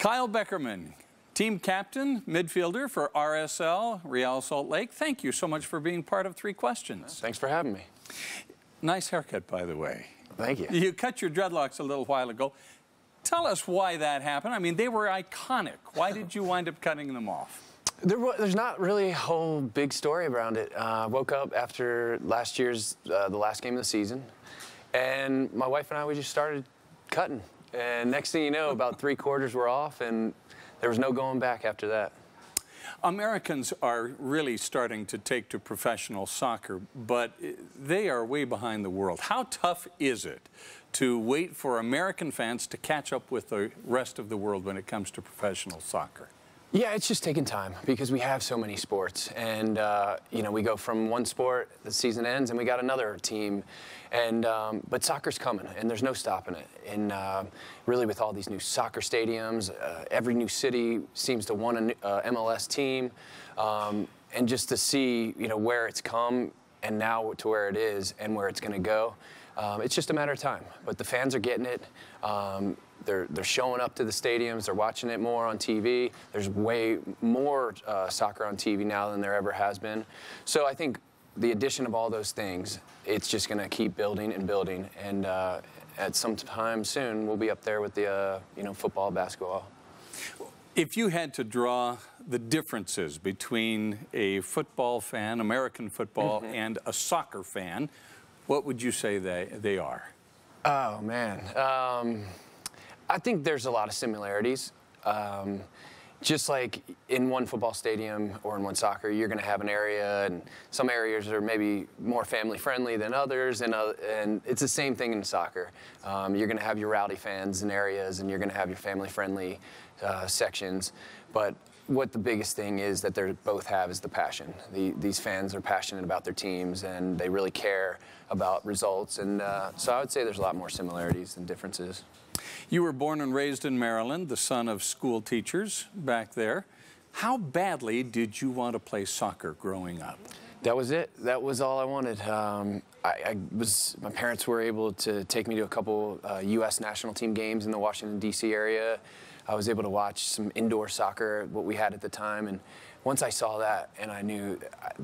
Kyle Beckerman, team captain, midfielder for RSL Real Salt Lake. Thank you so much for being part of Three Questions. Thanks for having me. Nice haircut, by the way. Thank you. You cut your dreadlocks a little while ago. Tell us why that happened. I mean, they were iconic. Why did you wind up cutting them off? There, there's not really a whole big story around it. I uh, woke up after last year's, uh, the last game of the season, and my wife and I, we just started cutting. And next thing you know, about three quarters were off, and there was no going back after that. Americans are really starting to take to professional soccer, but they are way behind the world. How tough is it to wait for American fans to catch up with the rest of the world when it comes to professional soccer? Yeah, it's just taking time because we have so many sports, and uh, you know we go from one sport, the season ends, and we got another team, and um, but soccer's coming, and there's no stopping it. And uh, really, with all these new soccer stadiums, uh, every new city seems to want an uh, MLS team, um, and just to see you know where it's come and now to where it is and where it's going to go. Um, it's just a matter of time. But the fans are getting it. Um, they're, they're showing up to the stadiums. They're watching it more on TV. There's way more uh, soccer on TV now than there ever has been. So I think the addition of all those things, it's just going to keep building and building. And uh, at some time soon, we'll be up there with the uh, you know football, basketball. If you had to draw the differences between a football fan, American football, mm-hmm. and a soccer fan, what would you say they, they are? Oh, man. Um, I think there's a lot of similarities. Um, just like in one football stadium or in one soccer, you're going to have an area, and some areas are maybe more family friendly than others, and, uh, and it's the same thing in soccer. Um, you're going to have your rowdy fans in areas, and you're going to have your family friendly uh, sections. But what the biggest thing is that they both have is the passion. The, these fans are passionate about their teams and they really care about results. And uh, so I would say there's a lot more similarities than differences. You were born and raised in Maryland, the son of school teachers back there. How badly did you want to play soccer growing up? That was it. That was all I wanted. Um, I, I, was. My parents were able to take me to a couple uh, U.S. national team games in the Washington D.C. area. I was able to watch some indoor soccer, what we had at the time, and once I saw that, and I knew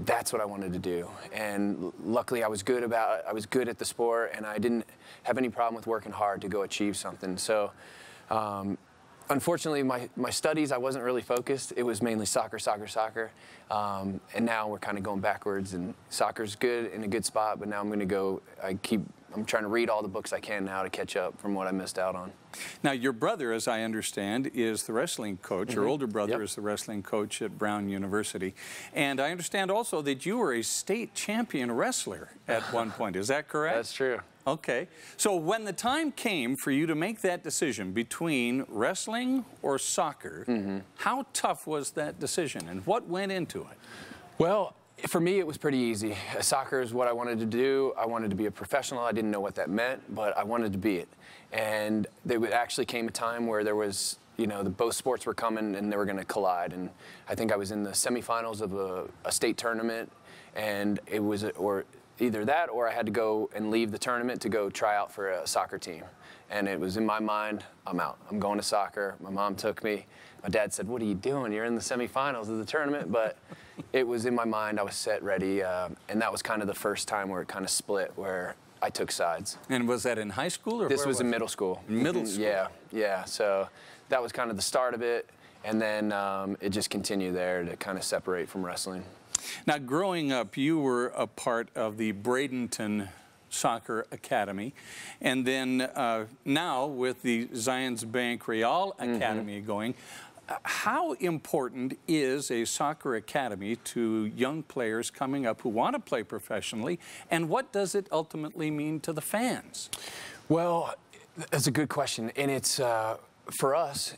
that's what I wanted to do. And luckily, I was good about. I was good at the sport, and I didn't have any problem with working hard to go achieve something. So. Um, unfortunately, my, my studies, I wasn't really focused. It was mainly soccer, soccer, soccer. Um, and now we're kind of going backwards, and soccer's good in a good spot, but now I'm going to go, I keep I'm trying to read all the books I can now to catch up from what I missed out on. Now, your brother, as I understand, is the wrestling coach. Mm -hmm. Your mm-hmm. older brother yep. is the wrestling coach at Brown University. And I understand also that you were a state champion wrestler at one point. Is that correct? That's true. Okay. So when the time came for you to make that decision between wrestling or soccer, mm -hmm. how tough was that decision and what went into it? Well, for me, it was pretty easy. Soccer is what I wanted to do. I wanted to be a professional. I didn't know what that meant, but I wanted to be it. And there actually came a time where there was, you know, the, both sports were coming and they were going to collide. And I think I was in the semifinals of a, a state tournament, and it was, or either that or I had to go and leave the tournament to go try out for a soccer team. And it was in my mind, I'm out. I'm going to soccer. My mom took me. My dad said, What are you doing? You're in the semifinals of the tournament. But it was in my mind. I was set, ready. Uh, and that was kind of the first time where it kind of split, where I took sides. And was that in high school or This was, was in middle school. Middle mm-hmm. school? Yeah, yeah. So that was kind of the start of it. And then um, it just continued there to kind of separate from wrestling. Now, growing up, you were a part of the Bradenton Soccer Academy. And then uh, now with the Zions Bank Real mm-hmm. Academy mm -hmm. going, how important is a soccer academy to young players coming up who want to play professionally, and what does it ultimately mean to the fans? Well, that's a good question, and it's uh, for us.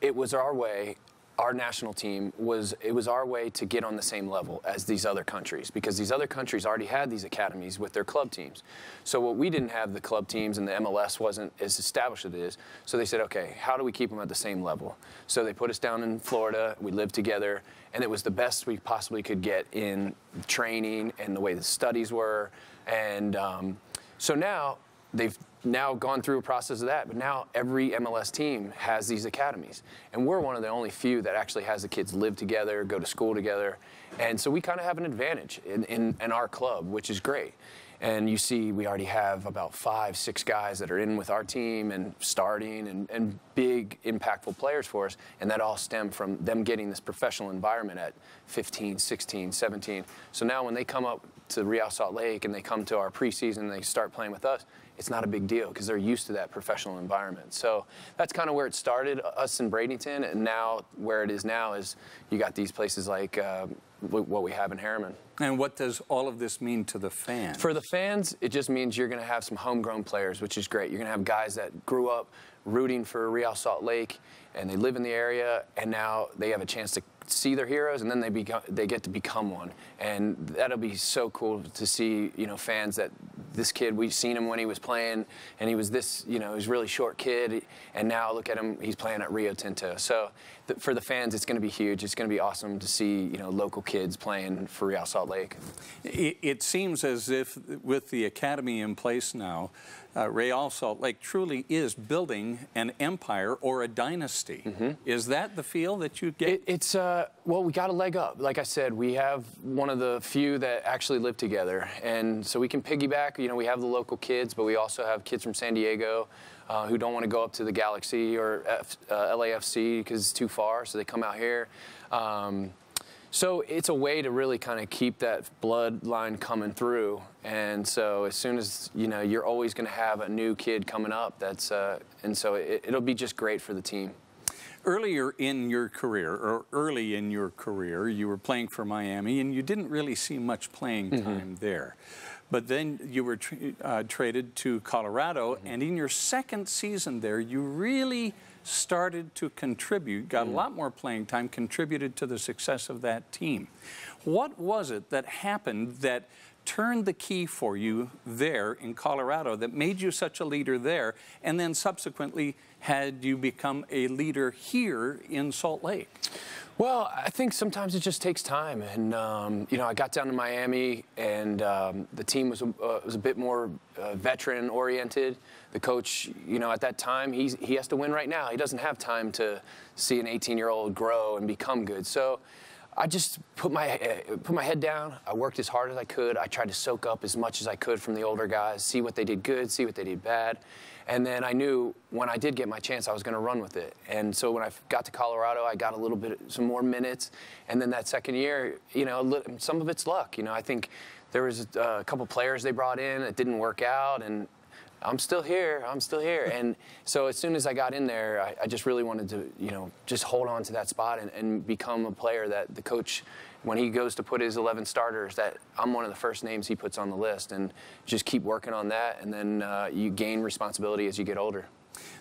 It was our way our national team was it was our way to get on the same level as these other countries because these other countries already had these academies with their club teams. So what we didn't have the club teams and the MLS wasn't as established as it is. So they said, okay, how do we keep them at the same level? So they put us down in Florida. We lived together, and it was the best we possibly could get in training and the way the studies were. And um, so now they've now gone through a process of that, but now every MLS team has these academies. And we're one of the only few that actually has the kids live together, go to school together. And so we kind of have an advantage in, in, in our club, which is great. And you see, we already have about five, six guys that are in with our team and starting and, and big, impactful players for us. And that all stemmed from them getting this professional environment at 15, 16, 17. So now when they come up to Real Salt Lake and they come to our preseason and they start playing with us, it's not a big deal because they're used to that professional environment. So that's kind of where it started, us in Bradenton, and now where it is now is you got these places like uh, what we have in Herriman. And what does all of this mean to the fans? For the fans, it just means you're going to have some homegrown players, which is great. You're going to have guys that grew up rooting for Real Salt Lake, and they live in the area, and now they have a chance to see their heroes, and then they become they get to become one, and that'll be so cool to see. You know, fans that this kid we've seen him when he was playing, and he was this you know he was really short kid, and now look at him, he's playing at Rio Tinto. So th- for the fans, it's going to be huge. It's going to be awesome to see you know local kids playing for Real Salt Lake. It, it seems as if with the academy in place now uh, Real Salt Lake truly is building an empire or a dynasty. Mm-hmm. Is that the feel that you get? It, it's, uh, well, we got a leg up. Like I said, we have one of the few that actually live together. And so we can piggyback. You know, we have the local kids, but we also have kids from San Diego. Uh, who don't want to go up to the Galaxy or F, uh, LAFC because it's too far, so they come out here. Um, so it's a way to really kind of keep that bloodline coming through. And so as soon as you know, you're always going to have a new kid coming up. That's uh, and so it, it'll be just great for the team. Earlier in your career, or early in your career, you were playing for Miami, and you didn't really see much playing mm-hmm. time mm-hmm. there. But then you were tra- uh, traded to Colorado, mm-hmm. and in your second season there, you really started to contribute, got mm. a lot more playing time, contributed to the success of that team. What was it that happened that turned the key for you there in Colorado that made you such a leader there, and then subsequently had you become a leader here in Salt Lake? Well, I think sometimes it just takes time, and um, you know, I got down to Miami, and um, the team was a, uh, was a bit more uh, veteran oriented. The coach, you know, at that time, he's, he has to win right now. He doesn't have time to see an 18 year old grow and become good. So. I just put my put my head down. I worked as hard as I could. I tried to soak up as much as I could from the older guys, see what they did good, see what they did bad, and then I knew when I did get my chance, I was going to run with it. And so when I got to Colorado, I got a little bit, some more minutes. And then that second year, you know, some of it's luck. You know, I think there was a couple players they brought in that didn't work out, and I'm still here. I'm still here. And so as soon as I got in there, I, I, just really wanted to, you know, just hold on to that spot and, and become a player that the coach when he goes to put his 11 starters, that I'm one of the first names he puts on the list, and just keep working on that, and then uh, you gain responsibility as you get older.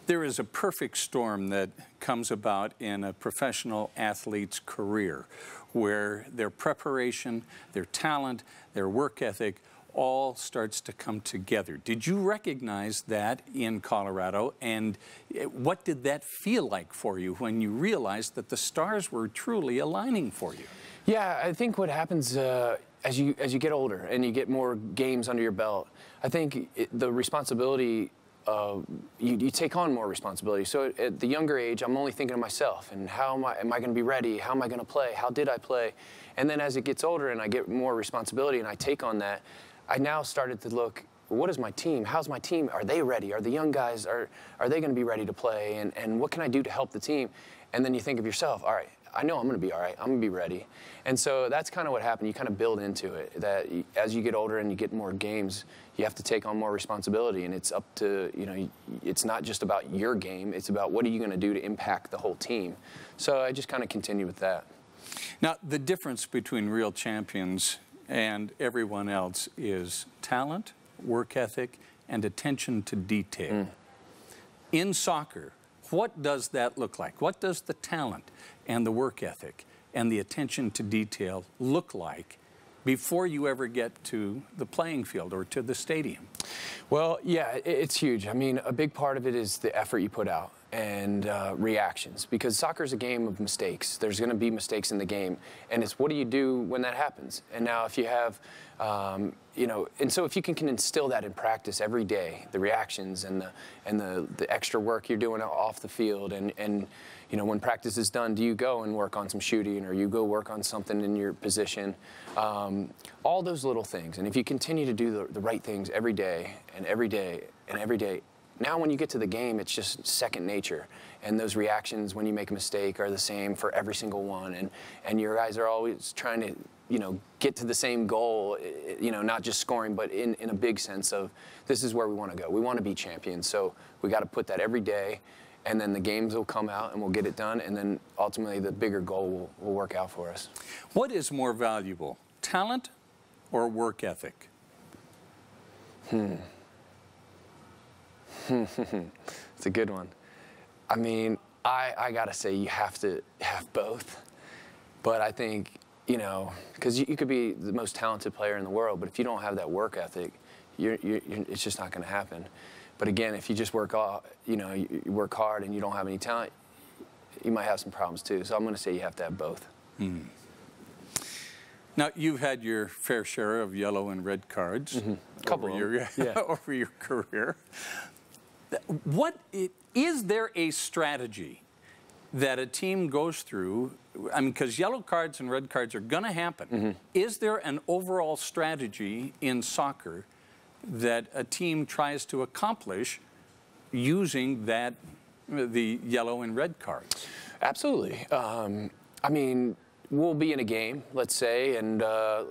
There is a perfect storm that comes about in a professional athlete's career where their preparation, their talent, their work ethic all starts to come together. Did you recognize that in Colorado? And eh, what did that feel like for you when you realized that the stars were truly aligning for you? Yeah, I think what happens uh, as you as you get older and you get more games under your belt, I think it, the responsibility. Uh, you, you, take on more responsibility. So at the younger age, I'm only thinking of myself and how am I, am I going to be ready? How am I going to play? How did I play? And then as it gets older and I get more responsibility and I take on that, I now started to look what is my team? How's my team? Are they ready? Are the young guys are are they going to be ready to play? And and what can I do to help the team? And then you think of yourself, all right, I know I'm going to be all right. I'm going to be ready. And so that's kind of what happened. You kind of build into it that as you get older and you get more games, you have to take on more responsibility. And it's up to, you know, it's not just about your game, it's about what are you going to do to impact the whole team. So I just kind of continue with that. Now, the difference between real champions and everyone else is talent, work ethic, and attention to detail. Mm. In soccer, what does that look like? What does the talent and the work ethic and the attention to detail look like before you ever get to the playing field or to the stadium? Well, yeah, it's huge. I mean, a big part of it is the effort you put out and uh, reactions because soccer is a game of mistakes. There's going to be mistakes in the game, and it's what do you do when that happens? And now, if you have, um, you know, and so if you can, can instill that in practice every day, the reactions and the and the, the extra work you're doing off the field, and and you know, when practice is done, do you go and work on some shooting, or you go work on something in your position? Um, all those little things, and if you continue to do the, the right things every day and every day and every day, now when you get to the game it's just second nature. And those reactions when you make a mistake are the same for every single one. And and your guys are always trying to you know get to the same goal you know not just scoring but in, in a big sense of this is where we want to go. We want to be champions. So we got to put that every day and then the games will come out and we'll get it done and then ultimately the bigger goal will, will work out for us What is more valuable, talent or work ethic? Hmm. it's a good one. I mean, I, I gotta say you have to have both. But I think, you know, because you, you could be the most talented player in the world, but if you don't have that work ethic, you're, you're, you're, it's just not gonna happen. But again, if you just work, off, you know, you, work hard and you don't have any talent, you might have some problems too. So I'm gonna say you have to have both. Now, you've had your fair share of yellow and red cards Couple over, of your, them. Yeah. over your career. What is there a strategy that a team goes through? I mean, because yellow cards and red cards are going to happen. Mm-hmm. Is there an overall strategy in soccer that a team tries to accomplish using that the yellow and red cards? Absolutely. Um, I mean, we'll be in a game, let's say, and uh,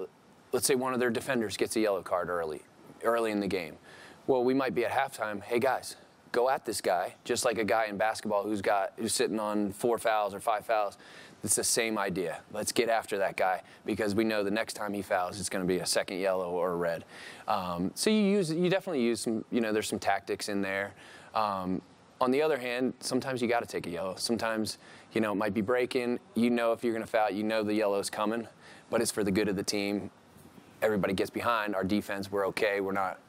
let's say one of their defenders gets a yellow card early, early in the game. Well, we might be at halftime. Hey guys, go at this guy, just like a guy in basketball who's got who's sitting on four fouls or five fouls. It's the same idea. Let's get after that guy because we know the next time he fouls, it's going to be a second yellow or a red. Um, so you use you definitely use some you know there's some tactics in there. Um, on the other hand, sometimes you got to take a yellow. Sometimes, you know, it might be breaking. You know if you're going to foul, you know the yellow's coming, but it's for the good of the team. Everybody gets behind. Our defense, we're okay. We're not,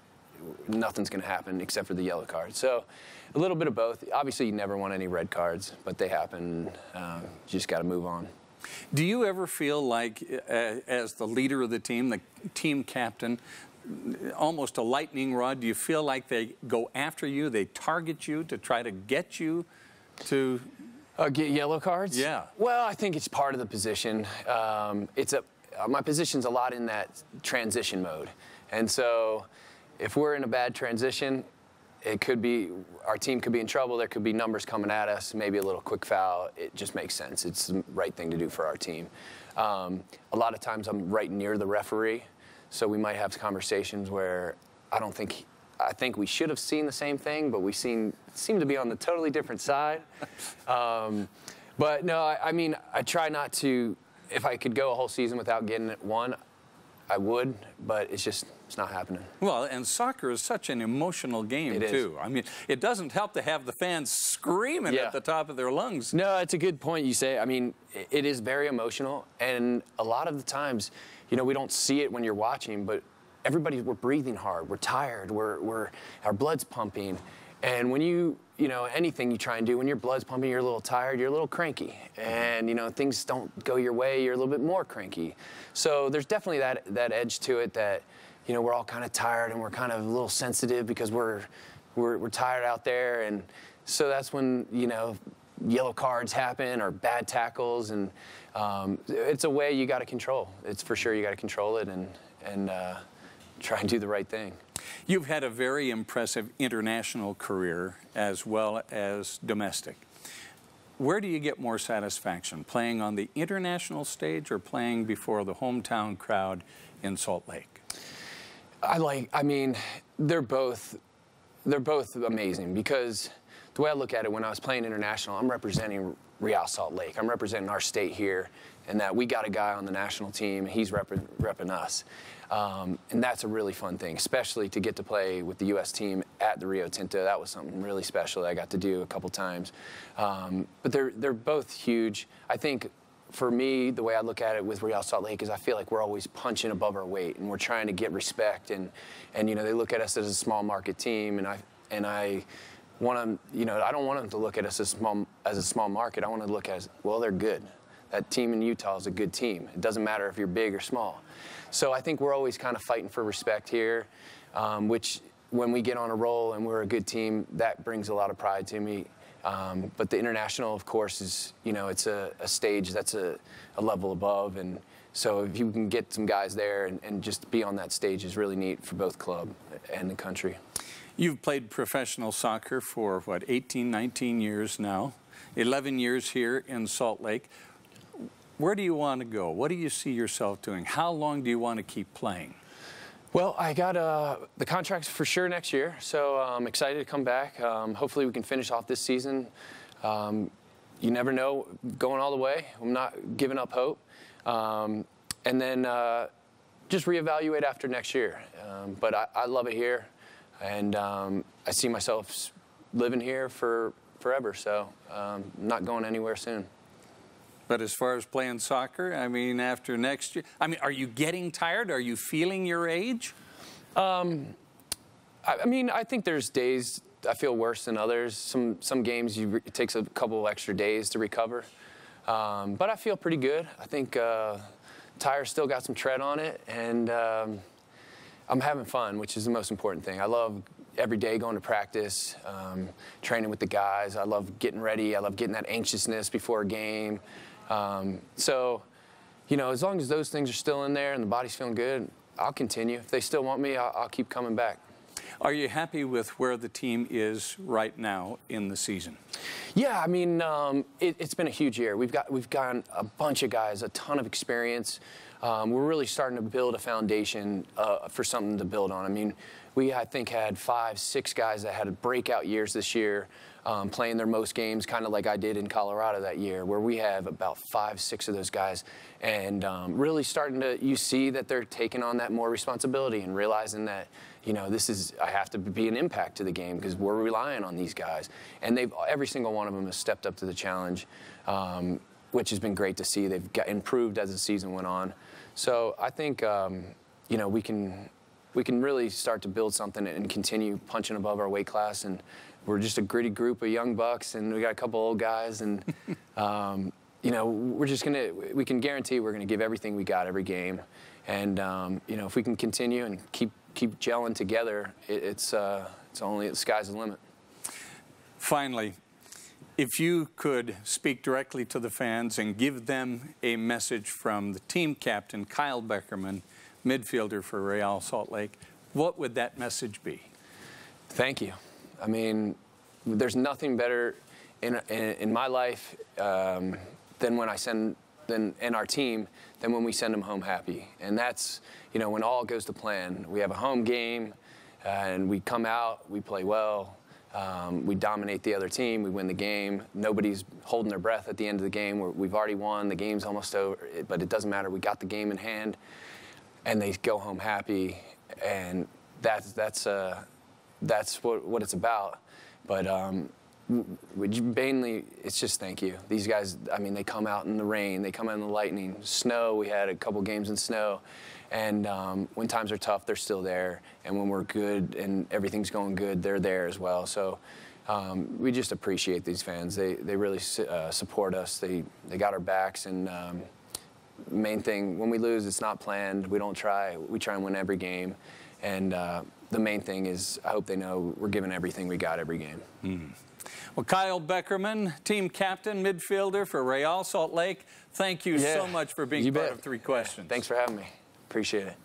nothing's going to happen except for the yellow card. So a little bit of both. Obviously, you never want any red cards, but they happen. Um, you just got to move on. Do you ever feel like, uh, as the leader of the team, the team captain, almost a lightning rod? Do you feel like they go after you, they target you to try to get you to? Uh, get yellow cards? Yeah. Well, I think it's part of the position. Um, it's a uh, my position's a lot in that transition mode, and so if we're in a bad transition, it could be our team could be in trouble. There could be numbers coming at us, maybe a little quick foul. It just makes sense. It's the right thing to do for our team. Um, a lot of times I'm right near the referee, so we might have conversations where I don't think I think we should have seen the same thing, but we seem seem to be on the totally different side. Um, but no, I, I mean I try not to. If I could go a whole season without getting it one, I would, but it's just it's not happening. Well, and soccer is such an emotional game It is. too. I mean, it doesn't help to have the fans screaming Yeah. at the top of their lungs. No, it's a good point you say. I mean, it is very emotional, and a lot of the times, you know, we don't see it when you're watching, but everybody, we're breathing hard, we're tired, we're, we're our blood's pumping, and when you, you know, anything you try and do, when your blood's pumping, you're a little tired, you're a little cranky, and you know, things don't go your way, you're a little bit more cranky. So there's definitely that that edge to it that, you know, we're all kind of tired and we're kind of a little sensitive because we're we're, we're tired out there, and so that's when you know yellow cards happen or bad tackles, and um, it's a way you got to control. It's for sure you got to control it and and uh, try and do the right thing. You've had a very impressive international career as well as domestic. Where do you get more satisfaction, playing on the international stage or playing before the hometown crowd in Salt Lake? I like. I mean, they're both they're both amazing because the way I look at it, when I was playing international, I'm representing Real Salt Lake. I'm representing our state here, and that we got a guy on the national team. and He's repping, repping us, um, and that's a really fun thing, especially to get to play with the U.S. team at the Rio Tinto. That was something really special that I got to do a couple times. Um, but they're they're both huge. I think for me, the way I look at it with Real Salt Lake is I feel like we're always punching above our weight and we're trying to get respect. And, and you know, they look at us as a small market team, and I, and I want them, you know, I don't want them to look at us as, small, as a small market. I want to look at, well, they're good. That team in Utah is a good team. It doesn't matter if you're big or small. So I think we're always kind of fighting for respect here, um, which when we get on a roll and we're a good team, that brings a lot of pride to me. Um, but the international, of course, is you know it's a, a stage that's a, a, level above, and so if you can get some guys there and, and just be on that stage is really neat for both club and the country. You've played professional soccer for what 18, 19 years now, 11 years here in Salt Lake. Where do you want to go? What do you see yourself doing? How long do you want to keep playing? Well, I got uh, the contract for sure next year, so I'm excited to come back. Um, hopefully, we can finish off this season. Um, you never know going all the way. I'm not giving up hope. Um, and then uh, just reevaluate after next year. Um, but I, I, love it here, and um, I see myself living here for forever, so um, not going anywhere soon. But as far as playing soccer, I mean, after next year, I mean, are you getting tired? Are you feeling your age? Um, I, I mean, I think there's days I feel worse than others. Some some games you, it takes a couple extra days to recover, um, but I feel pretty good. I think uh, tire still got some tread on it, and um, I'm having fun, which is the most important thing. I love every day going to practice, um, training with the guys. I love getting ready. I love getting that anxiousness before a game. Um, so, you know, as long as those things are still in there and the body's feeling good, I'll continue. If they still want me, I'll, I'll keep coming back. Are you happy with where the team is right now in the season? Yeah, I mean, um, it, has been a huge year. We've got we've gotten a bunch of guys, a ton of experience. Um, we're really starting to build a foundation uh, for something to build on. I mean, we I think had five, six guys that had breakout years this year um, playing their most games, kind of like I did in Colorado that year, where we have about five, six of those guys, and um, really starting to you see that they're taking on that more responsibility and realizing that you know this is I have to be an impact to the game because we're relying on these guys, and they've every single one of them has stepped up to the challenge. Um, which has been great to see. They've got improved as the season went on. So I think um, you know we can we can really start to build something and continue punching above our weight class. And we're just a gritty group of young bucks, and we got a couple old guys, and um, you know we're just gonna we can guarantee we're gonna give everything we got every game, and um, you know if we can continue and keep keep gelling together, it, it's uh, it's only the sky's the limit. Finally, if you could speak directly to the fans and give them a message from the team captain Kyle Beckerman, midfielder for Real Salt Lake, what would that message be? Thank you. I mean, there's nothing better in, in, in my life um, than when I send, than in our team, than when we send them home happy. And that's, you know, when all goes to plan. We have a home game, uh, and we come out, we play well, um, we dominate the other team, we win the game. Nobody's holding their breath at the end of the game. we have already won, the game's almost over, but it doesn't matter. We got the game in hand, and they go home happy, and that's that's uh, that's what, what it's about. But um, mainly, it's just thank you. These guys, I mean, they come out in the rain, they come out in the lightning, snow. We had a couple games in snow. And um, when times are tough, they're still there. And when we're good and everything's going good, they're there as well. So um, we just appreciate these fans. They, they really uh, support us. They, they got our backs. And um, main thing, when we lose, it's not planned. We don't try. We try and win every game. And uh, the main thing is I hope they know we're giving everything we got every game. Mm. Well, Kyle Beckerman, team captain, midfielder for Real Salt Lake, thank you yeah. so much for being part bet. of Three Questions. Thanks for having me. Appreciate it.